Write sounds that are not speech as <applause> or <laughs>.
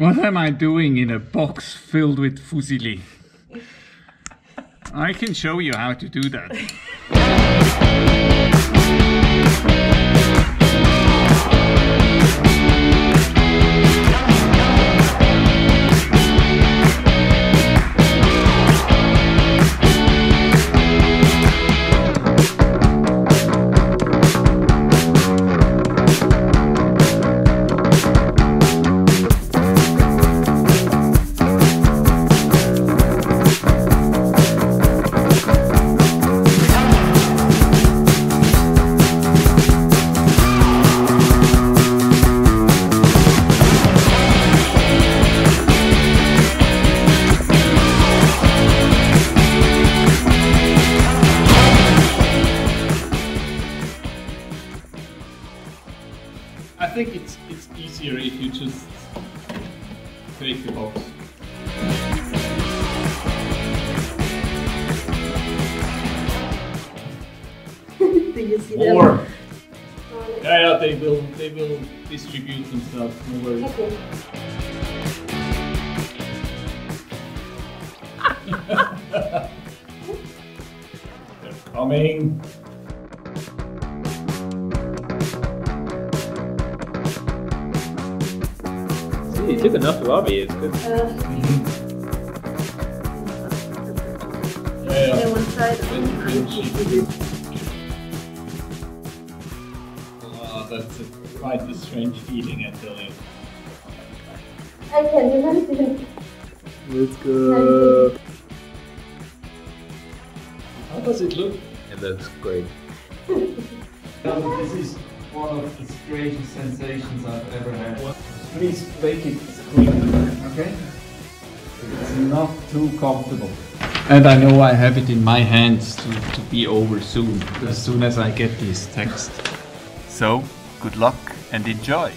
What am I doing in a box filled with fusilli? I can show you how to do that. Think it's it's easier if you just take the box. <laughs> Do you see them? More. Oh, Yeah, yeah, they will they will distribute themselves. No worries. Okay. <laughs> <laughs> They're coming. You took enough of larvae. It's good. Uh, Yeah, yeah. yeah, one side. Then- then Ah, that's a, quite a strange feeling, I tell you. I can imagine. Let's go. How does it look? It looks great. <laughs> This is one of the strangest sensations I've ever had. Please make it quick, okay? It's not too comfortable. And I know I have it in my hands to, to be over soon, as soon as I get this text. So, good luck and enjoy!